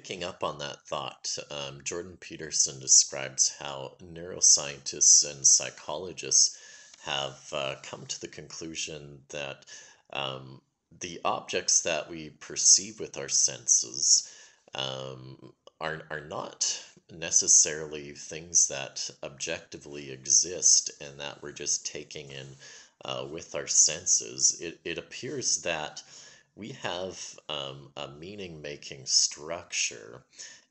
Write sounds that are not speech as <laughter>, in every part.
Picking up on that thought, um, Jordan Peterson describes how neuroscientists and psychologists have uh, come to the conclusion that um, the objects that we perceive with our senses um, are, are not necessarily things that objectively exist and that we're just taking in uh, with our senses. It, it appears that we have um, a meaning making structure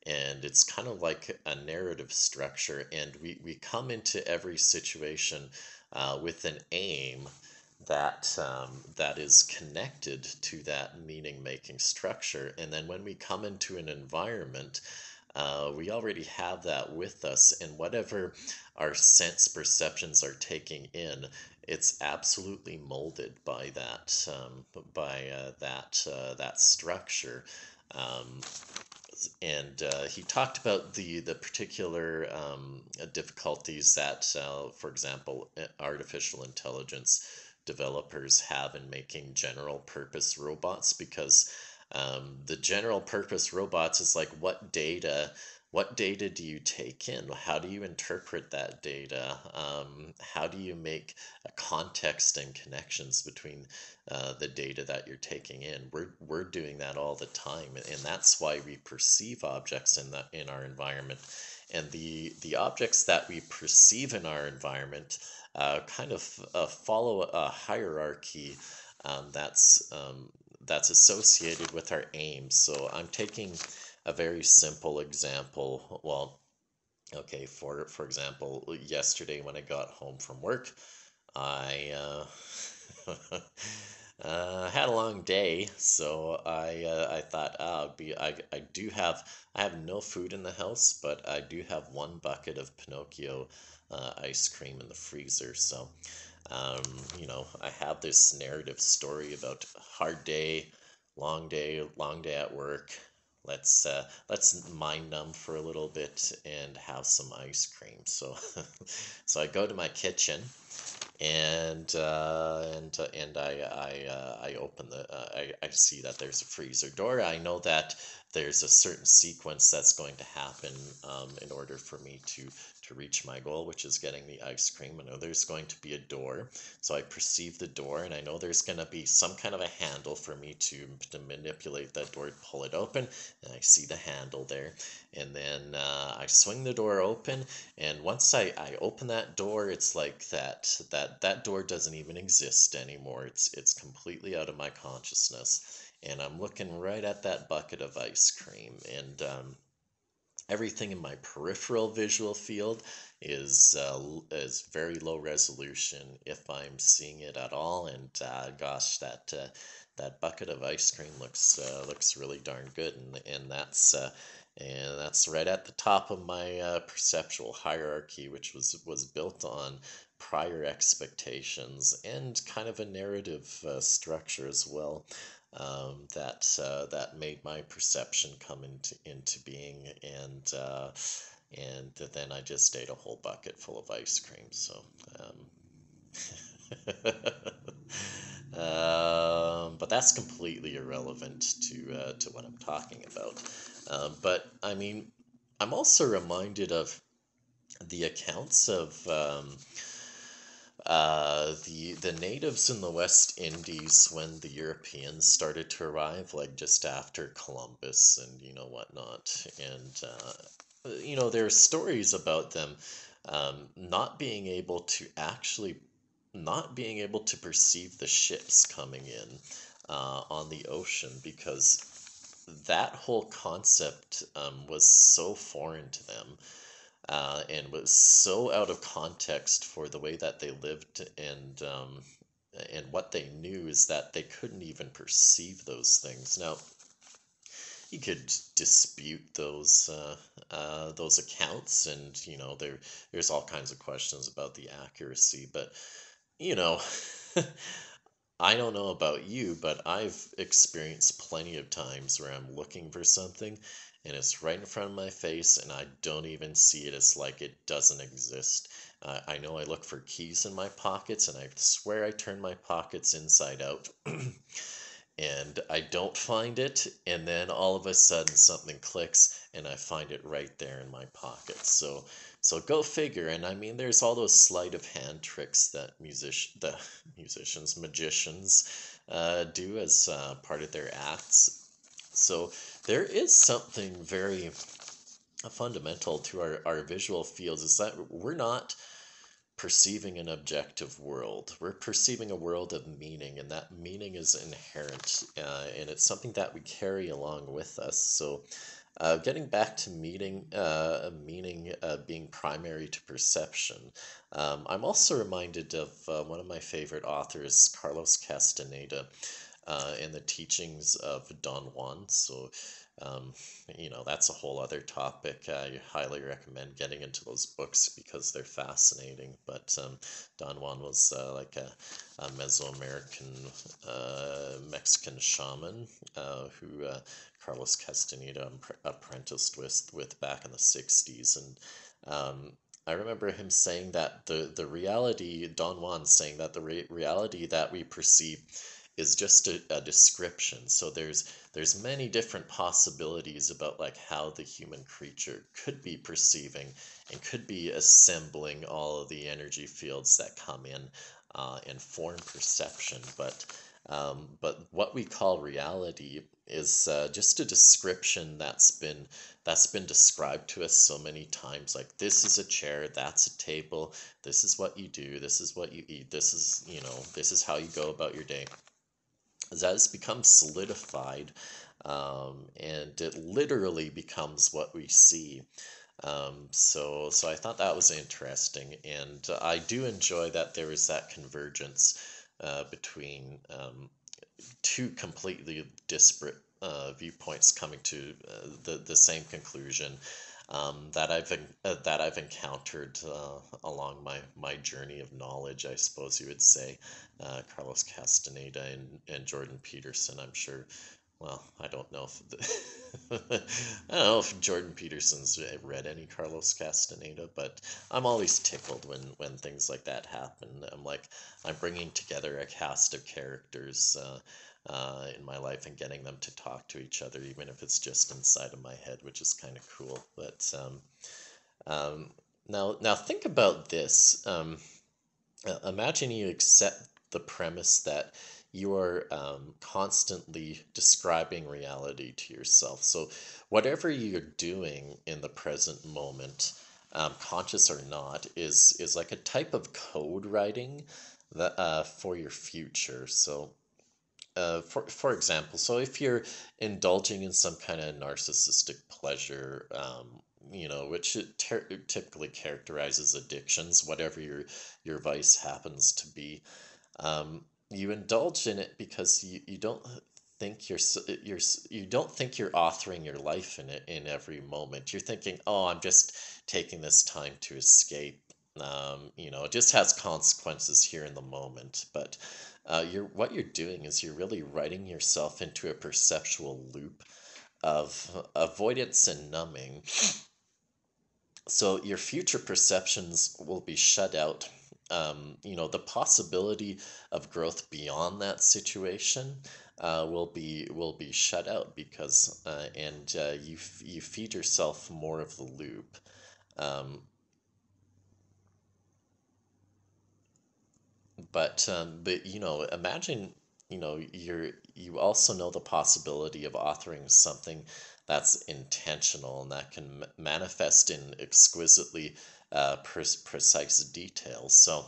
and it's kind of like a narrative structure and we, we come into every situation uh, with an aim that um, that is connected to that meaning making structure and then when we come into an environment uh, we already have that with us and whatever our sense perceptions are taking in it's absolutely molded by that um, by uh, that uh, that structure. Um, and uh, he talked about the the particular um, difficulties that, uh, for example, artificial intelligence developers have in making general purpose robots because um, the general purpose robots is like what data what data do you take in? How do you interpret that data? Um, how do you make a context and connections between uh, the data that you're taking in? We're, we're doing that all the time, and that's why we perceive objects in the in our environment. And the the objects that we perceive in our environment uh, kind of uh, follow a hierarchy um, that's um, that's associated with our aims. So I'm taking a very simple example. Well, okay, for for example, yesterday when I got home from work, I uh, <laughs> uh, had a long day, so I uh, I thought oh, be I I do have I have no food in the house, but I do have one bucket of Pinocchio uh, ice cream in the freezer. So, um, you know, I have this narrative story about hard day, long day, long day at work, let's uh, let's mind numb for a little bit and have some ice cream. So <laughs> so I go to my kitchen and uh, and uh, and I I uh, I open the uh, I, I see that there's a freezer door. I know that there's a certain sequence that's going to happen um, in order for me to to reach my goal, which is getting the ice cream. I know there's going to be a door, so I perceive the door, and I know there's going to be some kind of a handle for me to, to manipulate that door to pull it open, and I see the handle there. And then uh, I swing the door open, and once I, I open that door, it's like that that that door doesn't even exist anymore. It's it's completely out of my consciousness, and I'm looking right at that bucket of ice cream, and um, everything in my peripheral visual field is uh, is very low resolution if I'm seeing it at all. And uh, gosh, that uh, that bucket of ice cream looks uh, looks really darn good, and and that's uh, and that's right at the top of my uh, perceptual hierarchy, which was was built on prior expectations and kind of a narrative structure as well um, that uh, that made my perception come into into being, and uh, and then I just ate a whole bucket full of ice cream. So. Um, <laughs> um, but that's completely irrelevant to uh, to what I'm talking about. Um, but I mean, I'm also reminded of the accounts of um, uh, the the natives in the West Indies when the Europeans started to arrive, like just after Columbus and you know whatnot, and uh, you know there are stories about them um, not being able to actually not being able to perceive the ships coming in uh, on the ocean because that whole concept um, was so foreign to them uh, and was so out of context for the way that they lived and um, and what they knew is that they couldn't even perceive those things. Now, you could dispute those uh, uh, those accounts, and you know there there's all kinds of questions about the accuracy, but you know. <laughs> I don't know about you, but I've experienced plenty of times where I'm looking for something and it's right in front of my face and I don't even see it. It's like it doesn't exist. Uh, I know I look for keys in my pockets and I swear I turn my pockets inside out. <clears throat> and I don't find it, and then all of a sudden something clicks and I find it right there in my pocket. So so go figure. And I mean, there's all those sleight of hand tricks that music <laughs> the musicians magicians uh, do as uh, part of their acts. So there is something very fundamental to our, our visual fields is that we're not perceiving an objective world. We're perceiving a world of meaning, and that meaning is inherent, uh, and it's something that we carry along with us. So, uh, getting back to meaning, uh, meaning uh, being primary to perception, um, I'm also reminded of uh, one of my favorite authors, Carlos Castaneda, uh, in the teachings of Don Juan. So, um, you know, that's a whole other topic. I highly recommend getting into those books because they're fascinating. But um, Don Juan was uh, like a, a Mesoamerican uh, Mexican shaman uh, who uh, Carlos Castaneda apprenticed with, with back in the 60s. And um, I remember him saying that the, the reality, Don Juan saying that the re- reality that we perceive is just a, a description. So there's there's many different possibilities about like how the human creature could be perceiving and could be assembling all of the energy fields that come in uh, and form perception. But um, but what we call reality is uh, just a description that's been that's been described to us so many times like this is a chair that's a table this is what you do this is what you eat this is you know this is how you go about your day that has become solidified um, and it literally becomes what we see. Um, so, so I thought that was interesting, and I do enjoy that there is that convergence uh, between um, two completely disparate uh, viewpoints coming to uh, the the same conclusion um, that I've uh, that I've encountered uh, along my my journey of knowledge, I suppose you would say. Uh, Carlos Castaneda and, and Jordan Peterson, I'm sure. Well, I don't know if the, <laughs> I don't know if Jordan Peterson's read any Carlos Castaneda, but I'm always tickled when when things like that happen. I'm like I'm bringing together a cast of characters. Uh, uh, in my life and getting them to talk to each other, even if it's just inside of my head, which is kind of cool. But um, um, now, now think about this. Um, imagine you accept the premise that you are um, constantly describing reality to yourself. So, whatever you're doing in the present moment, um, conscious or not, is is like a type of code writing that uh, for your future. So, uh, for, for example, so if you're indulging in some kind of narcissistic pleasure, um, you know, which ter- typically characterizes addictions, whatever your your vice happens to be, um, you indulge in it because you, you don't think you're you're you don't think you're authoring your life in it in every moment. You're thinking, oh, I'm just taking this time to escape. Um, you know, it just has consequences here in the moment, but uh, you're what you're doing is you're really writing yourself into a perceptual loop of avoidance and numbing. So your future perceptions will be shut out. Um, you know, the possibility of growth beyond that situation uh, will be will be shut out because uh, and uh, you you feed yourself more of the loop. Um, but um, but you know imagine you know you're you also know the possibility of authoring something that's intentional and that can manifest in exquisitely uh, pre- precise details so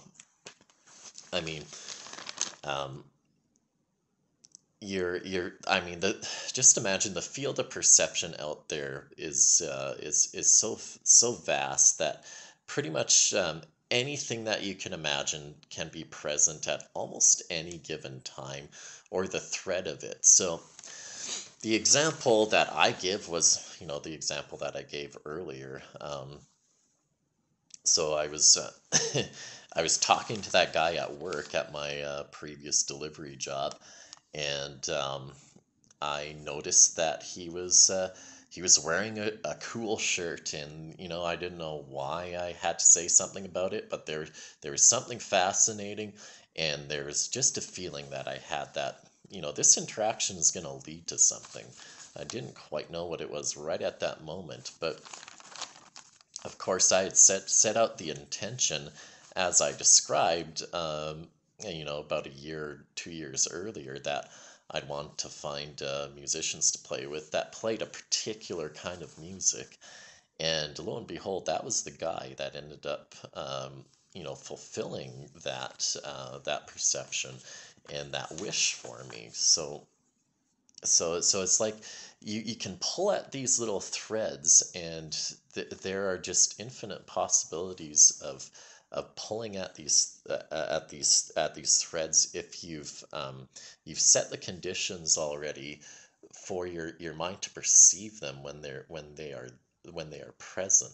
i mean um, you're you're i mean the just imagine the field of perception out there is uh, is is so so vast that pretty much um, anything that you can imagine can be present at almost any given time or the thread of it. So the example that I give was, you know, the example that I gave earlier. Um, so I was, uh, <laughs> I was talking to that guy at work at my uh, previous delivery job, and um, I noticed that he was uh, he was wearing a, a cool shirt and you know i didn't know why i had to say something about it but there there was something fascinating and there was just a feeling that i had that you know, this interaction is going to lead to something. I didn't quite know what it was right at that moment, but of course, I had set set out the intention as I described, um, you know, about a year, two years earlier, that I'd want to find uh, musicians to play with that played a particular kind of music. And lo and behold, that was the guy that ended up, um, you know, fulfilling that uh, that perception and that wish for me. So so so it's like you, you can pull at these little threads and th- there are just infinite possibilities of of pulling at these uh, at these at these threads if you've um, you've set the conditions already for your your mind to perceive them when they're when they are when they are present